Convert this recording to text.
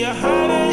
You're hiding